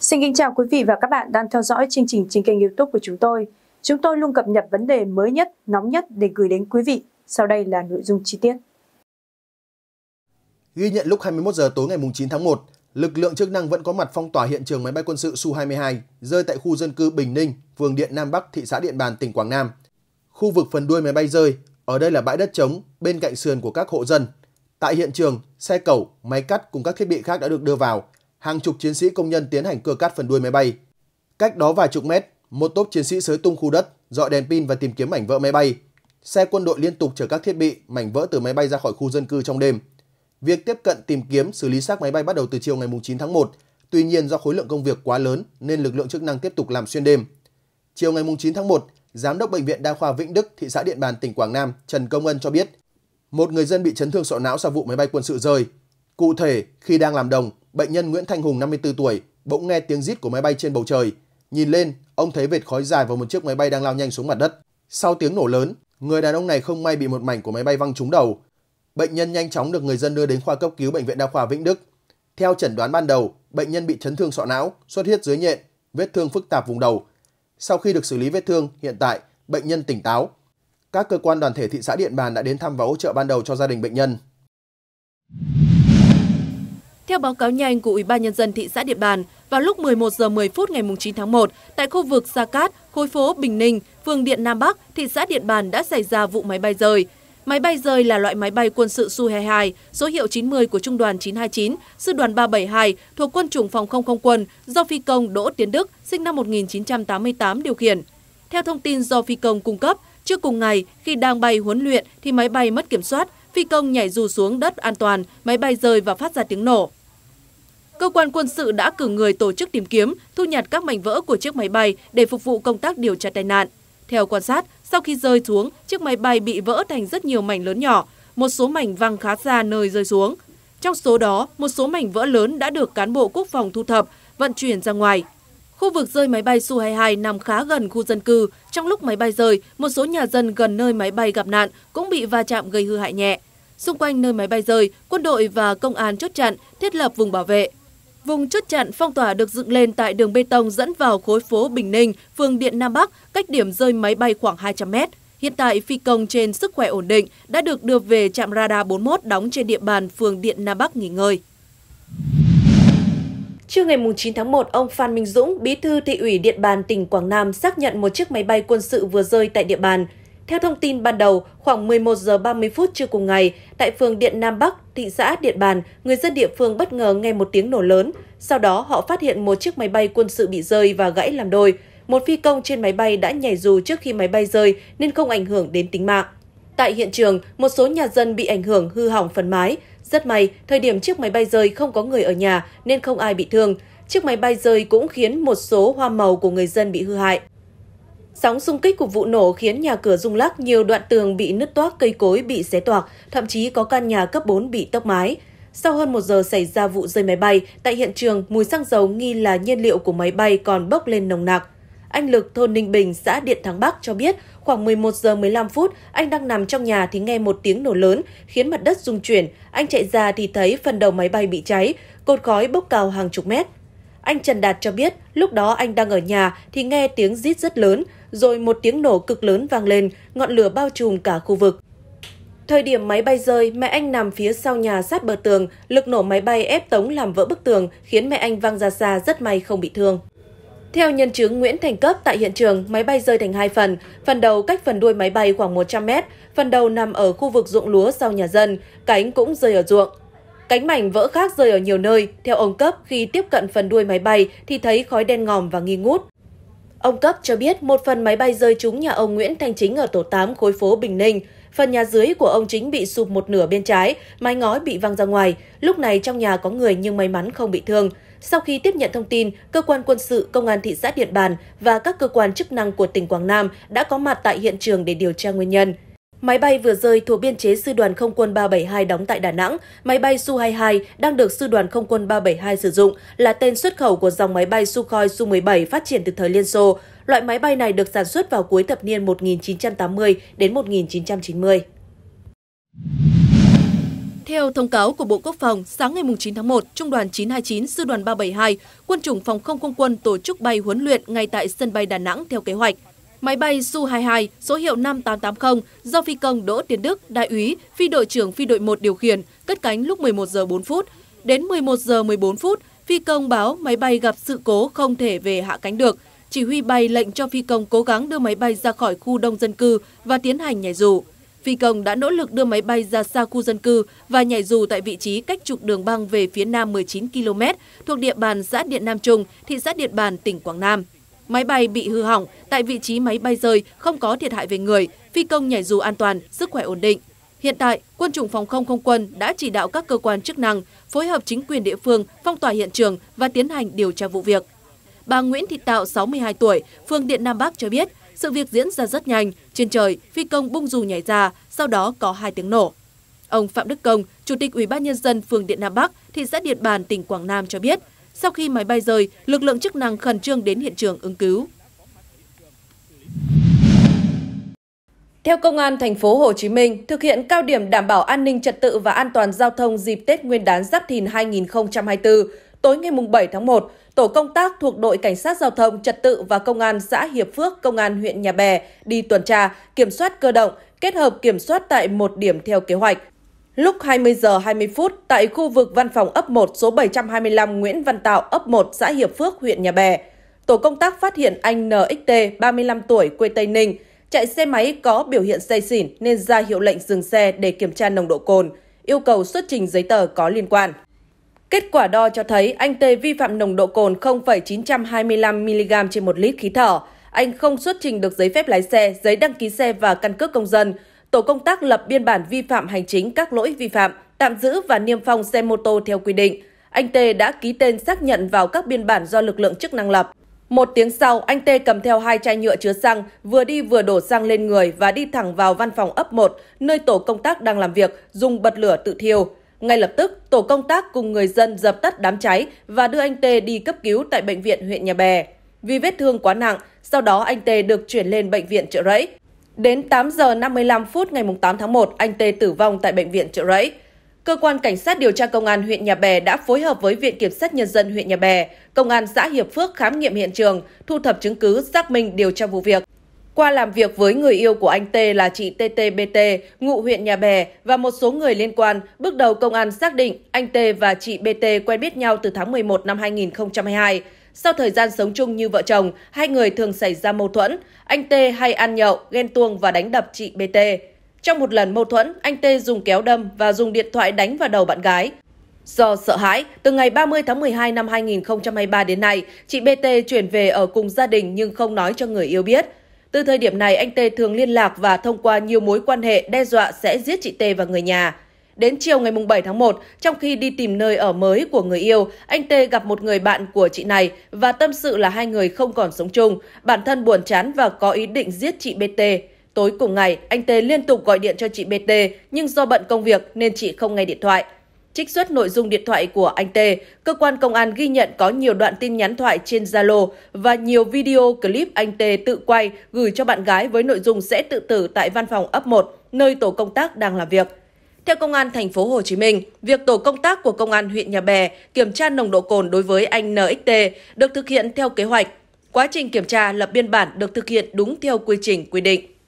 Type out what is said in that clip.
Xin kính chào quý vị và các bạn đang theo dõi chương trình trên kênh youtube của chúng tôi. Chúng tôi luôn cập nhật vấn đề mới nhất, nóng nhất để gửi đến quý vị. Sau đây là nội dung chi tiết. Ghi nhận lúc 21 giờ tối ngày 9 tháng 1, lực lượng chức năng vẫn có mặt phong tỏa hiện trường máy bay quân sự Su-22 rơi tại khu dân cư Bình Ninh, phường Điện Nam Bắc, thị xã Điện Bàn, tỉnh Quảng Nam. Khu vực phần đuôi máy bay rơi, ở đây là bãi đất trống bên cạnh sườn của các hộ dân. Tại hiện trường, xe cẩu, máy cắt cùng các thiết bị khác đã được đưa vào. Hàng chục chiến sĩ công nhân tiến hành cưa cắt phần đuôi máy bay. Cách đó vài chục mét, một tốp chiến sĩ sới tung khu đất, dọi đèn pin và tìm kiếm mảnh vỡ máy bay. Xe quân đội liên tục chở các thiết bị, mảnh vỡ từ máy bay ra khỏi khu dân cư trong đêm. Việc tiếp cận tìm kiếm xử lý xác máy bay bắt đầu từ chiều ngày 9 tháng 1. Tuy nhiên do khối lượng công việc quá lớn nên lực lượng chức năng tiếp tục làm xuyên đêm. Chiều ngày 9 tháng 1, Giám đốc Bệnh viện Đa khoa Vĩnh Đức, thị xã Điện Bàn, tỉnh Quảng Nam Trần Công Ân cho biết, một người dân bị chấn thương sọ não sau vụ máy bay quân sự rơi. Cụ thể, khi đang làm đồng, bệnh nhân Nguyễn Thanh Hùng 54 tuổi bỗng nghe tiếng rít của máy bay trên bầu trời. Nhìn lên, ông thấy vệt khói dài vào một chiếc máy bay đang lao nhanh xuống mặt đất. Sau tiếng nổ lớn, người đàn ông này không may bị một mảnh của máy bay văng trúng đầu. Bệnh nhân nhanh chóng được người dân đưa đến khoa cấp cứu bệnh viện đa khoa Vĩnh Đức. Theo chẩn đoán ban đầu, bệnh nhân bị chấn thương sọ não, xuất huyết dưới nhện, vết thương phức tạp vùng đầu. Sau khi được xử lý vết thương, hiện tại bệnh nhân tỉnh táo. Các cơ quan đoàn thể thị xã Điện Bàn đã đến thăm và hỗ trợ ban đầu cho gia đình bệnh nhân. Theo báo cáo nhanh của Ủy ban nhân dân thị xã Điện Bàn, vào lúc 11 giờ 10 phút ngày 9 tháng 1, tại khu vực Sa Cát, khối phố Bình Ninh, phường Điện Nam Bắc, thị xã Điện Bàn đã xảy ra vụ máy bay rơi. Máy bay rơi là loại máy bay quân sự Su-22, số hiệu 90 của Trung đoàn 929, Sư đoàn 372 thuộc Quân chủng Phòng không không quân do phi công Đỗ Tiến Đức, sinh năm 1988 điều khiển. Theo thông tin do phi công cung cấp, trước cùng ngày khi đang bay huấn luyện thì máy bay mất kiểm soát, phi công nhảy dù xuống đất an toàn, máy bay rơi và phát ra tiếng nổ. Cơ quan quân sự đã cử người tổ chức tìm kiếm, thu nhặt các mảnh vỡ của chiếc máy bay để phục vụ công tác điều tra tai nạn. Theo quan sát, sau khi rơi xuống, chiếc máy bay bị vỡ thành rất nhiều mảnh lớn nhỏ, một số mảnh văng khá xa nơi rơi xuống. Trong số đó, một số mảnh vỡ lớn đã được cán bộ quốc phòng thu thập, vận chuyển ra ngoài. Khu vực rơi máy bay Su-22 nằm khá gần khu dân cư. Trong lúc máy bay rơi, một số nhà dân gần nơi máy bay gặp nạn cũng bị va chạm gây hư hại nhẹ. Xung quanh nơi máy bay rơi, quân đội và công an chốt chặn, thiết lập vùng bảo vệ. Vùng chốt chặn phong tỏa được dựng lên tại đường bê tông dẫn vào khối phố Bình Ninh, phường Điện Nam Bắc, cách điểm rơi máy bay khoảng 200 mét. Hiện tại, phi công trên sức khỏe ổn định đã được đưa về trạm radar 41 đóng trên địa bàn phường Điện Nam Bắc nghỉ ngơi. Trưa ngày 9 tháng 1, ông Phan Minh Dũng, bí thư thị ủy Điện Bàn, tỉnh Quảng Nam xác nhận một chiếc máy bay quân sự vừa rơi tại địa bàn. Theo thông tin ban đầu, khoảng 11 giờ 30 phút trưa cùng ngày, tại phường Điện Nam Bắc, thị xã Điện Bàn, người dân địa phương bất ngờ nghe một tiếng nổ lớn. Sau đó, họ phát hiện một chiếc máy bay quân sự bị rơi và gãy làm đôi. Một phi công trên máy bay đã nhảy dù trước khi máy bay rơi nên không ảnh hưởng đến tính mạng. Tại hiện trường, một số nhà dân bị ảnh hưởng hư hỏng phần mái. Rất may, thời điểm chiếc máy bay rơi không có người ở nhà nên không ai bị thương. Chiếc máy bay rơi cũng khiến một số hoa màu của người dân bị hư hại. Sóng xung kích của vụ nổ khiến nhà cửa rung lắc, nhiều đoạn tường bị nứt toác, cây cối bị xé toạc, thậm chí có căn nhà cấp 4 bị tốc mái. Sau hơn một giờ xảy ra vụ rơi máy bay, tại hiện trường, mùi xăng dầu nghi là nhiên liệu của máy bay còn bốc lên nồng nặc. Anh Lực, thôn Ninh Bình, xã Điện Thắng Bắc cho biết khoảng 11 giờ 15 phút, anh đang nằm trong nhà thì nghe một tiếng nổ lớn, khiến mặt đất rung chuyển. Anh chạy ra thì thấy phần đầu máy bay bị cháy, cột khói bốc cao hàng chục mét. Anh Trần Đạt cho biết, lúc đó anh đang ở nhà thì nghe tiếng rít rất lớn, rồi một tiếng nổ cực lớn vang lên, ngọn lửa bao trùm cả khu vực. Thời điểm máy bay rơi, mẹ anh nằm phía sau nhà sát bờ tường, lực nổ máy bay ép tống làm vỡ bức tường, khiến mẹ anh văng ra xa rất may không bị thương. Theo nhân chứng Nguyễn Thành Cấp tại hiện trường, máy bay rơi thành hai phần, phần đầu cách phần đuôi máy bay khoảng 100 mét, phần đầu nằm ở khu vực ruộng lúa sau nhà dân, cánh cũng rơi ở ruộng. Cánh mảnh vỡ khác rơi ở nhiều nơi, theo ông Cấp khi tiếp cận phần đuôi máy bay thì thấy khói đen ngòm và nghi ngút. Ông Cấp cho biết một phần máy bay rơi trúng nhà ông Nguyễn Thanh Chính ở tổ 8 khối phố Bình Ninh. Phần nhà dưới của ông Chính bị sụp một nửa bên trái, mái ngói bị văng ra ngoài. Lúc này trong nhà có người nhưng may mắn không bị thương. Sau khi tiếp nhận thông tin, cơ quan quân sự, công an thị xã Điện Bàn và các cơ quan chức năng của tỉnh Quảng Nam đã có mặt tại hiện trường để điều tra nguyên nhân. Máy bay vừa rơi thuộc biên chế Sư đoàn Không quân 372 đóng tại Đà Nẵng. Máy bay Su-22 đang được Sư đoàn Không quân 372 sử dụng, là tên xuất khẩu của dòng máy bay Sukhoi Su-17 phát triển từ thời Liên Xô. Loại máy bay này được sản xuất vào cuối thập niên 1980 đến 1990. Theo thông cáo của Bộ Quốc phòng, sáng ngày 9 tháng 1, Trung đoàn 929, Sư đoàn 372, Quân chủng Phòng không không quân tổ chức bay huấn luyện ngay tại sân bay Đà Nẵng theo kế hoạch. Máy bay Su-22 số hiệu 5880 do phi công Đỗ Tiến Đức, đại úy, phi đội trưởng phi đội 1 điều khiển, cất cánh lúc 11 giờ 4 phút. Đến 11 giờ 14 phút, phi công báo máy bay gặp sự cố không thể về hạ cánh được. Chỉ huy bay lệnh cho phi công cố gắng đưa máy bay ra khỏi khu đông dân cư và tiến hành nhảy dù. Phi công đã nỗ lực đưa máy bay ra xa khu dân cư và nhảy dù tại vị trí cách trục đường băng về phía nam 19 km thuộc địa bàn xã Điện Nam Trung, thị xã Điện Bàn, tỉnh Quảng Nam. Máy bay bị hư hỏng, tại vị trí máy bay rơi không có thiệt hại về người, phi công nhảy dù an toàn, sức khỏe ổn định. Hiện tại, quân chủng phòng không không quân đã chỉ đạo các cơ quan chức năng phối hợp chính quyền địa phương phong tỏa hiện trường và tiến hành điều tra vụ việc. Bà Nguyễn Thị Tạo, 62 tuổi, phường Điện Nam Bắc cho biết, sự việc diễn ra rất nhanh, trên trời, phi công bung dù nhảy ra, sau đó có hai tiếng nổ. Ông Phạm Đức Công, Chủ tịch Ủy ban nhân dân phường Điện Nam Bắc, thị xã Điện Bàn, tỉnh Quảng Nam cho biết, sau khi máy bay rơi, lực lượng chức năng khẩn trương đến hiện trường ứng cứu. Theo Công an thành phố Hồ Chí Minh, thực hiện cao điểm đảm bảo an ninh trật tự và an toàn giao thông dịp Tết Nguyên đán Giáp Thìn 2024, tối ngày 7 tháng 1, tổ công tác thuộc đội cảnh sát giao thông trật tự và công an xã Hiệp Phước, công an huyện Nhà Bè đi tuần tra, kiểm soát cơ động, kết hợp kiểm soát tại một điểm theo kế hoạch. Lúc 20 giờ 20 phút tại khu vực văn phòng ấp 1 số 725 Nguyễn Văn Tạo, ấp 1 xã Hiệp Phước, huyện Nhà Bè, tổ công tác phát hiện anh NXT, 35 tuổi, quê Tây Ninh, chạy xe máy có biểu hiện say xỉn nên ra hiệu lệnh dừng xe để kiểm tra nồng độ cồn, yêu cầu xuất trình giấy tờ có liên quan. Kết quả đo cho thấy anh T vi phạm nồng độ cồn 0,925mg trên 1 lít khí thở. Anh không xuất trình được giấy phép lái xe, giấy đăng ký xe và căn cước công dân. Tổ công tác lập biên bản vi phạm hành chính các lỗi vi phạm, tạm giữ và niêm phong xe mô tô theo quy định. Anh T đã ký tên xác nhận vào các biên bản do lực lượng chức năng lập. Một tiếng sau, anh T cầm theo hai chai nhựa chứa xăng, vừa đi vừa đổ xăng lên người và đi thẳng vào văn phòng ấp 1, nơi tổ công tác đang làm việc, dùng bật lửa tự thiêu. Ngay lập tức, tổ công tác cùng người dân dập tắt đám cháy và đưa anh Tê đi cấp cứu tại bệnh viện huyện Nhà Bè. Vì vết thương quá nặng, sau đó anh Tê được chuyển lên bệnh viện Trợ Rẫy. Đến 8 giờ 55 phút ngày 8 tháng 1, anh Tê tử vong tại bệnh viện Trợ Rẫy. Cơ quan Cảnh sát điều tra Công an huyện Nhà Bè đã phối hợp với Viện Kiểm sát Nhân dân huyện Nhà Bè, Công an xã Hiệp Phước khám nghiệm hiện trường, thu thập chứng cứ, xác minh điều tra vụ việc. Qua làm việc với người yêu của anh T là chị TTBT, ngụ huyện Nhà Bè và một số người liên quan, bước đầu công an xác định anh T và chị BT quen biết nhau từ tháng 11 năm 2022. Sau thời gian sống chung như vợ chồng, hai người thường xảy ra mâu thuẫn. Anh T hay ăn nhậu, ghen tuông và đánh đập chị BT. Trong một lần mâu thuẫn, anh T dùng kéo đâm và dùng điện thoại đánh vào đầu bạn gái. Do sợ hãi, từ ngày 30 tháng 12 năm 2023 đến nay, chị BT chuyển về ở cùng gia đình nhưng không nói cho người yêu biết. Từ thời điểm này, anh Tê thường liên lạc và thông qua nhiều mối quan hệ đe dọa sẽ giết chị Tê và người nhà. Đến chiều ngày 7 tháng 1, trong khi đi tìm nơi ở mới của người yêu, anh Tê gặp một người bạn của chị này và tâm sự là hai người không còn sống chung, bản thân buồn chán và có ý định giết chị BT. Tối cùng ngày, anh Tê liên tục gọi điện cho chị BT nhưng do bận công việc nên chị không nghe điện thoại. Trích xuất nội dung điện thoại của anh Tê, cơ quan công an ghi nhận có nhiều đoạn tin nhắn thoại trên Zalo và nhiều video clip anh Tê tự quay gửi cho bạn gái với nội dung sẽ tự tử tại văn phòng ấp 1, nơi tổ công tác đang làm việc. Theo công an thành phố Hồ Chí Minh, việc tổ công tác của công an huyện Nhà Bè kiểm tra nồng độ cồn đối với anh NXT được thực hiện theo kế hoạch. Quá trình kiểm tra lập biên bản được thực hiện đúng theo quy trình quy định.